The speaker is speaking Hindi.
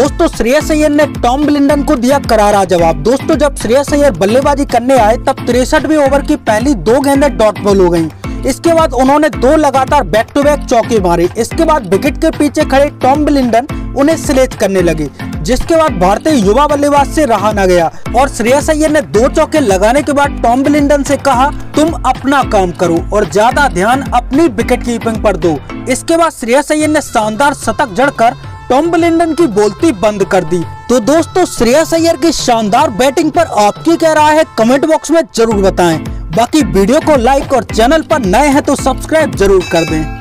दोस्तों, श्रेयस अय्यर ने टॉम ब्लिंडन को दिया करारा जवाब। दोस्तों, जब श्रेयस अय्यर बल्लेबाजी करने आए, तब तिरसठवीं ओवर की पहली दो गेंदें डॉट बॉल हो गई इसके बाद उन्होंने दो लगातार बैक टू बैक चौके मारे। इसके बाद विकेट के पीछे खड़े टॉम ब्लिंडन उन्हें स्लेज करने लगे। जिसके बाद भारतीय युवा बल्लेबाज से रहा न गया और श्रेयस अय्यर ने दो चौके लगाने के बाद टॉम ब्लिंडन से कहा, तुम अपना काम करो और ज़्यादा ध्यान अपनी विकेट कीपिंग पर दो। इसके बाद श्रेयस अय्यर ने शानदार शतक जड़कर टॉम ब्लिंडन की बोलती बंद कर दी। तो दोस्तों, श्रेया सैयर की शानदार बैटिंग पर आपकी क्या राय है, कमेंट बॉक्स में ज़रूर बताएँ। बाकी वीडियो को लाइक और चैनल पर नए हैं तो सब्सक्राइब ज़रूर कर दें।